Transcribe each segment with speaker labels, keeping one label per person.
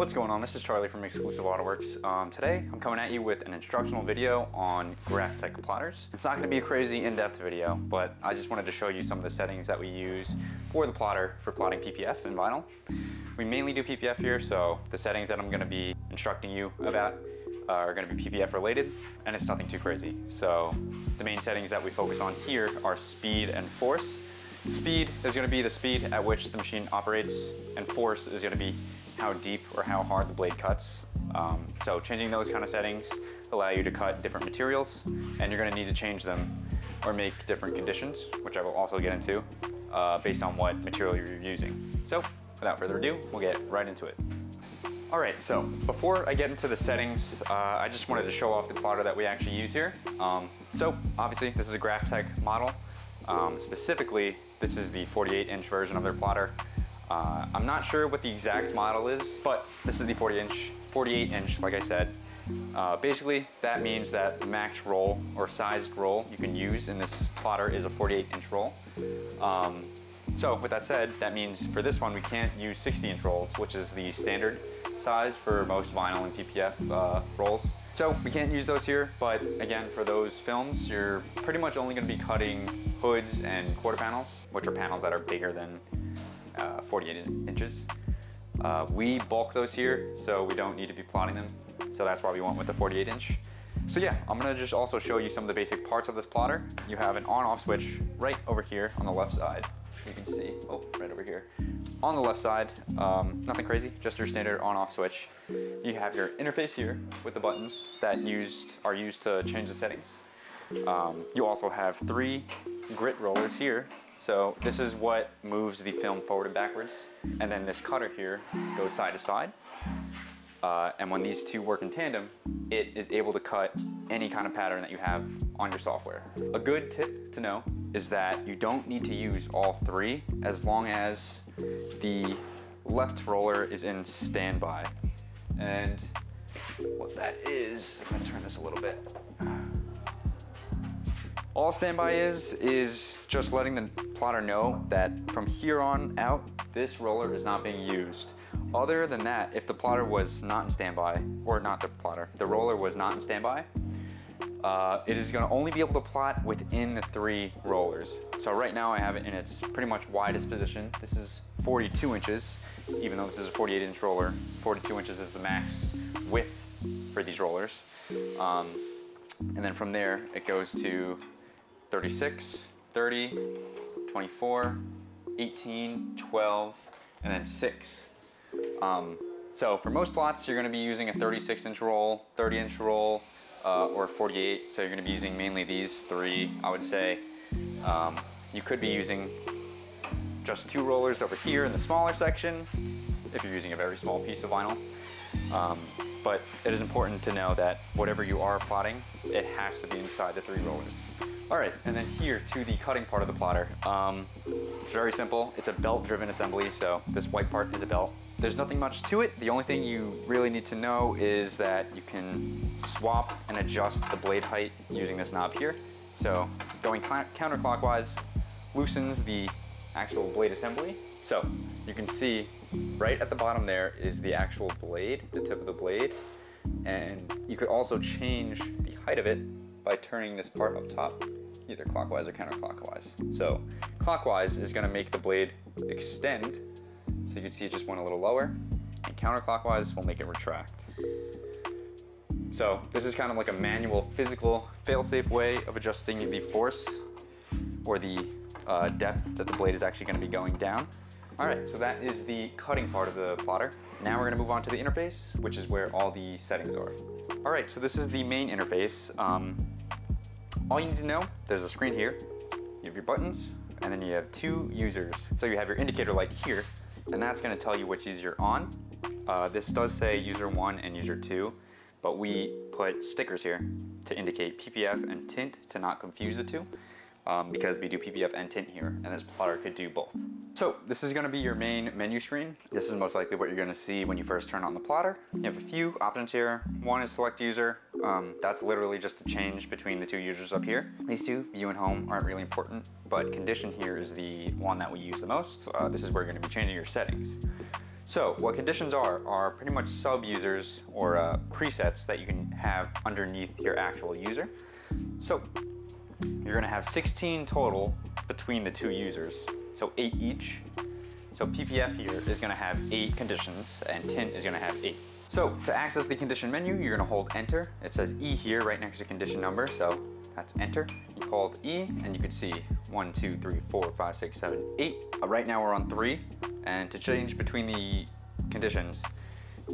Speaker 1: What's going on? This is Charlie from Xclusive Autoworks. Um, today, I'm coming at you with an instructional video on Graphtec plotters. It's not gonna be a crazy in-depth video, but I just wanted to show you some of the settings that we use for the plotter for plotting PPF and vinyl. We mainly do PPF here, so the settings that I'm gonna be instructing you about are gonna be PPF related, and it's nothing too crazy. So the main settings that we focus on here are speed and force. Speed is gonna be the speed at which the machine operates, and force is gonna be how deep or how hard the blade cuts. Um, so changing those kind of settings allow you to cut different materials and you're gonna need to change them or make different conditions, which I will also get into, uh, based on what material you're using. So without further ado, we'll get right into it. All right, so before I get into the settings, uh, I just wanted to show off the plotter that we actually use here. Um, so obviously this is a Graphtec model. Um, specifically, this is the 48 inch version of their plotter. Uh, I'm not sure what the exact model is, but this is the 40 inch, 48 inch, like I said. Uh, basically, that means that the max roll or sized roll you can use in this plotter is a 48 inch roll. Um, so with that said, that means for this one, we can't use 60 inch rolls, which is the standard size for most vinyl and PPF uh, rolls. So we can't use those here, but again, for those films, you're pretty much only gonna be cutting hoods and quarter panels, which are panels that are bigger than uh, 48 inches. Uh, we bulk those here, so we don't need to be plotting them. So that's why we went with the 48 inch. So yeah, I'm gonna just also show you some of the basic parts of this plotter. You have an on-off switch right over here on the left side. You can see, oh, right over here. On the left side, um, nothing crazy, just your standard on-off switch. You have your interface here with the buttons that used are used to change the settings. Um, you also have three grit rollers here so this is what moves the film forward and backwards. And then this cutter here goes side to side. Uh, and when these two work in tandem, it is able to cut any kind of pattern that you have on your software. A good tip to know is that you don't need to use all three as long as the left roller is in standby. And what that is, I'm gonna turn this a little bit. All standby is, is just letting the plotter know that from here on out, this roller is not being used. Other than that, if the plotter was not in standby, or not the plotter, the roller was not in standby, uh, it is gonna only be able to plot within the three rollers. So right now I have it in its pretty much widest position. This is 42 inches, even though this is a 48 inch roller. 42 inches is the max width for these rollers. Um, and then from there, it goes to 36, 30, 24, 18, 12, and then 6. Um, so for most plots, you're going to be using a 36 inch roll, 30 inch roll, uh, or 48. So you're going to be using mainly these three, I would say. Um, you could be using just two rollers over here in the smaller section if you're using a very small piece of vinyl. Um, but it is important to know that whatever you are plotting, it has to be inside the three rollers. All right, and then here to the cutting part of the plotter. Um, it's very simple. It's a belt-driven assembly, so this white part is a belt. There's nothing much to it. The only thing you really need to know is that you can swap and adjust the blade height using this knob here. So going counterclockwise loosens the actual blade assembly. So you can see right at the bottom there is the actual blade, the tip of the blade. And you could also change the height of it by turning this part up top either clockwise or counterclockwise. So clockwise is gonna make the blade extend, so you can see it just went a little lower, and counterclockwise will make it retract. So this is kind of like a manual, physical, fail-safe way of adjusting the force or the uh, depth that the blade is actually gonna be going down. All right, so that is the cutting part of the plotter. Now we're gonna move on to the interface, which is where all the settings are. All right, so this is the main interface. Um, all you need to know, there's a screen here, you have your buttons, and then you have two users. So you have your indicator light here, and that's gonna tell you which user you're on. Uh, this does say user one and user two, but we put stickers here to indicate PPF and tint to not confuse the two um, because we do PPF and tint here, and this plotter could do both. So this is gonna be your main menu screen. This is most likely what you're gonna see when you first turn on the plotter. You have a few options here. One is select user. Um, that's literally just a change between the two users up here. These two, view and home, aren't really important, but condition here is the one that we use the most. Uh, this is where you're gonna be changing your settings. So what conditions are, are pretty much sub-users or uh, presets that you can have underneath your actual user. So you're gonna have 16 total between the two users, so eight each. So PPF here is gonna have eight conditions and Tint is gonna have eight. So to access the condition menu, you're gonna hold enter. It says E here right next to condition number, so that's enter. You hold E and you can see one, two, three, four, five, six, seven, eight. Uh, right now we're on three, and to change between the conditions,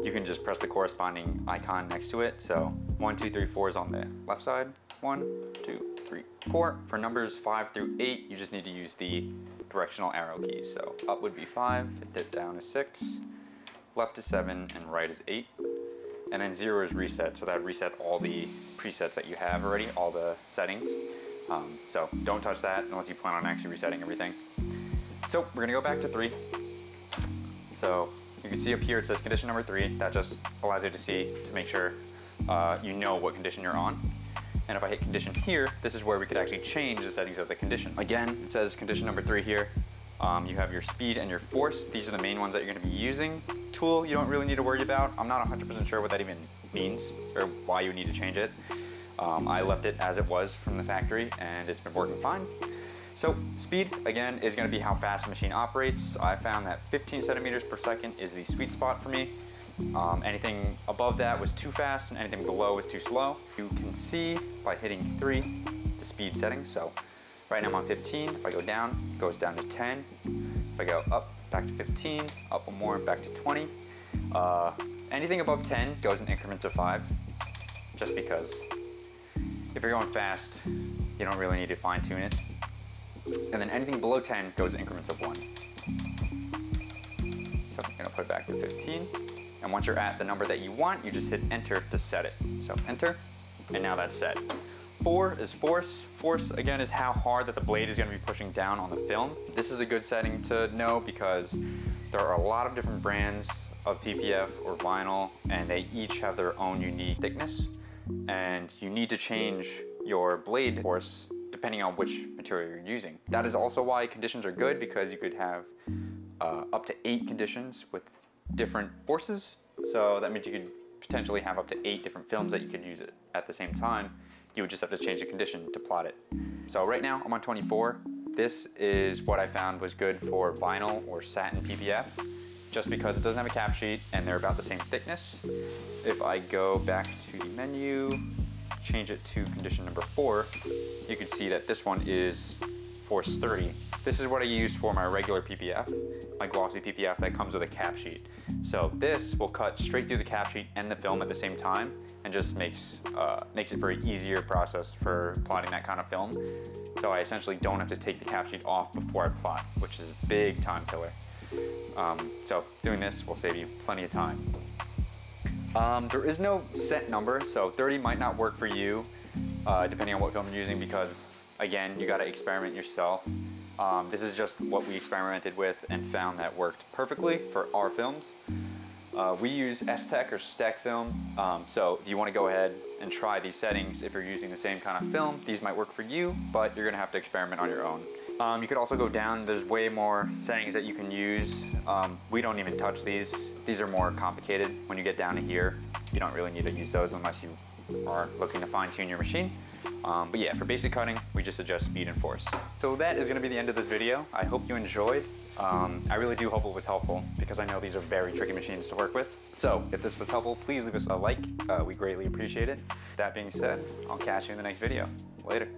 Speaker 1: you can just press the corresponding icon next to it. So one, two, three, four is on the left side. One, two, three, four. For numbers five through eight, you just need to use the directional arrow keys. So up would be five, dip down is six, left is seven, and right is eight. And then zero is reset, so that reset all the presets that you have already, all the settings. Um, so don't touch that unless you plan on actually resetting everything. So we're gonna go back to three. So you can see up here it says condition number three. That just allows you to see to make sure uh, you know what condition you're on. And if I hit condition here, this is where we could actually change the settings of the condition. Again, it says condition number three here. Um, you have your speed and your force. These are the main ones that you're gonna be using. Tool, you don't really need to worry about. I'm not 100% sure what that even means or why you need to change it. Um, I left it as it was from the factory and it's been working fine. So speed, again, is gonna be how fast the machine operates. I found that 15 centimeters per second is the sweet spot for me. Um, anything above that was too fast and anything below was too slow. You can see by hitting three, the speed settings. So right now I'm on 15. If I go down, it goes down to 10. If I go up, back to 15, up one more, back to 20. Uh, anything above 10 goes in increments of five, just because if you're going fast, you don't really need to fine tune it. And then anything below 10 goes in increments of one. So I'm gonna put it back to 15. And once you're at the number that you want, you just hit enter to set it. So enter, and now that's set. Four is force. Force, again, is how hard that the blade is gonna be pushing down on the film. This is a good setting to know because there are a lot of different brands of PPF or vinyl, and they each have their own unique thickness. And you need to change your blade force depending on which material you're using. That is also why conditions are good because you could have uh, up to eight conditions with different forces. So that means you could potentially have up to eight different films that you could use it at the same time. You would just have to change the condition to plot it. So right now I'm on 24. This is what I found was good for vinyl or satin PPF just because it doesn't have a cap sheet and they're about the same thickness. If I go back to the menu, change it to condition number four, you can see that this one is Force 30. This is what I use for my regular PPF, my glossy PPF that comes with a cap sheet. So this will cut straight through the cap sheet and the film at the same time and just makes, uh, makes it very easier process for plotting that kind of film. So I essentially don't have to take the cap sheet off before I plot, which is a big time killer. Um, so doing this will save you plenty of time. Um, there is no set number, so 30 might not work for you, uh, depending on what film you're using, because again, you gotta experiment yourself. Um, this is just what we experimented with and found that worked perfectly for our films. Uh, we use S-Tech or STEK film, um, so if you wanna go ahead and try these settings, if you're using the same kind of film, these might work for you, but you're gonna have to experiment on your own. Um, you could also go down, there's way more settings that you can use. Um, we don't even touch these. These are more complicated. When you get down to here, you don't really need to use those unless you are looking to fine tune your machine. Um, but yeah, for basic cutting, we just adjust speed and force. So that is gonna be the end of this video. I hope you enjoyed. Um, I really do hope it was helpful because I know these are very tricky machines to work with. So if this was helpful, please leave us a like. Uh, we greatly appreciate it. That being said, I'll catch you in the next video. Later.